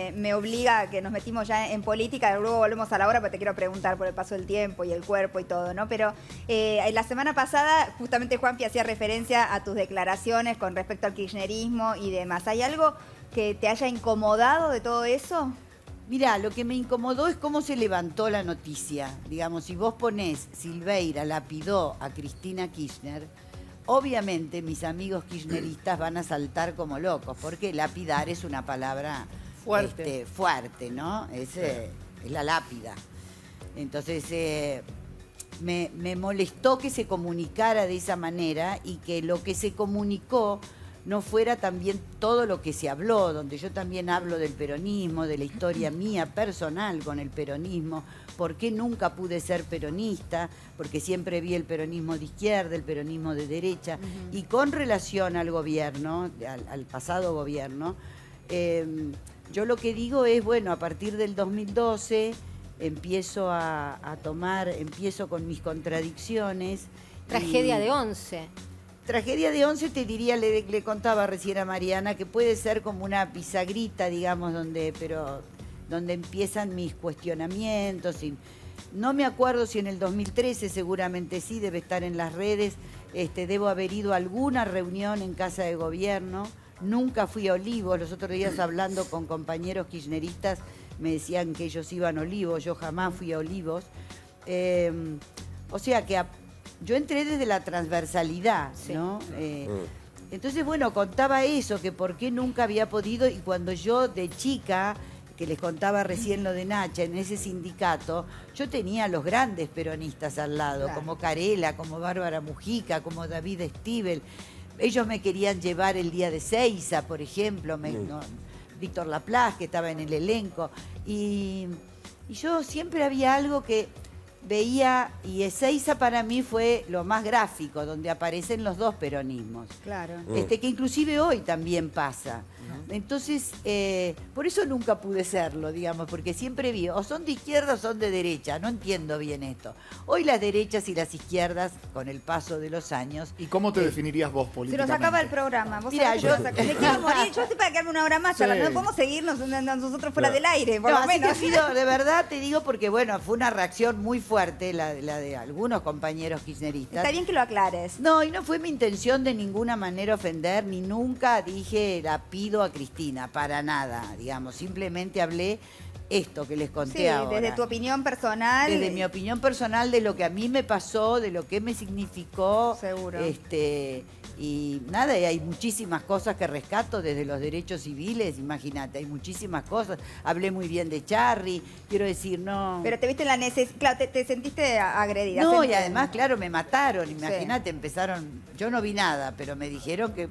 Eh, me obliga a que nos metimos ya en política, luego volvemos a la hora, pero te quiero preguntar por el paso del tiempo y el cuerpo y todo, ¿no? Pero eh, la semana pasada, justamente Juanpi hacía referencia a tus declaraciones con respecto al kirchnerismo y demás. ¿Hay algo que te haya incomodado de todo eso? Mira, lo que me incomodó es cómo se levantó la noticia. Digamos, si vos ponés Silveira lapidó a Cristina Kirchner, obviamente mis amigos kirchneristas van a saltar como locos, porque lapidar es una palabra Fuerte. este, fuerte ¿no? Es, eh, es la lápida. Entonces, eh, me, me molestó que se comunicara de esa manera y que lo que se comunicó no fuera también todo lo que se habló, donde yo también hablo del peronismo, de la historia mía personal con el peronismo, por qué nunca pude ser peronista, porque siempre vi el peronismo de izquierda, el peronismo de derecha, y con relación al gobierno, al, al pasado gobierno, eh, yo lo que digo es, bueno, a partir del 2012 empiezo a, a tomar, empiezo con mis contradicciones. Tragedia y- de once. Tragedia de 11 te diría, le, le contaba recién a Mariana, que puede ser como una bisagrita, digamos, donde, pero donde empiezan mis cuestionamientos. Y no me acuerdo si en el 2013, seguramente sí, debe estar en las redes, este, debo haber ido a alguna reunión en Casa de Gobierno. Nunca fui a Olivos, los otros días hablando con compañeros kirchneristas me decían que ellos iban a Olivos, yo jamás fui a Olivos. Eh, o sea que a- yo entré desde la transversalidad, Sí. ¿no? Eh, entonces, bueno, contaba eso, que por qué nunca había podido, y cuando yo de chica, que les contaba recién lo de Nacha, en ese sindicato, yo tenía a los grandes peronistas al lado, Claro. como Carela, como Bárbara Mujica, como David Stivel. Ellos me querían llevar el día de Seiza, por ejemplo, me- no, Víctor Laplace, que estaba en el elenco. Y, y yo siempre había algo que veía, y Ezeiza para mí fue lo más gráfico, donde aparecen los dos peronismos. Claro. Este, que inclusive hoy también pasa. Entonces, eh, por eso nunca pude serlo, digamos, porque siempre vi, o son de izquierda o son de derecha, no entiendo bien esto. Hoy las derechas y las izquierdas, con el paso de los años, ¿Y cómo te definirías vos Se políticamente? nos acaba el programa. ¿Vos que yo- se Me quiero morir. Yo estoy para quedarme una hora más Sí. No podemos seguirnos nosotros fuera Claro. del aire, por No, lo así menos. que de verdad te digo, porque bueno, fue una reacción muy fuerte la, la de algunos compañeros kirchneristas. Está bien que lo aclares. No, y no fue mi intención de ninguna manera ofender, ni nunca dije la pido a Cristina, para nada, digamos. Simplemente hablé esto que les conté Sí, ahora. desde tu opinión personal. Desde mi opinión personal, de lo que a mí me pasó, de lo que me significó. Seguro. Este, y nada, y hay muchísimas cosas que rescato desde los derechos civiles, imagínate, hay muchísimas cosas. Hablé muy bien de Charry, quiero decir, no. Pero te viste la necesidad. Claro, te, te sentiste agredida. No, y además, claro, me mataron, imagínate, empezaron, yo no vi nada, pero me dijeron que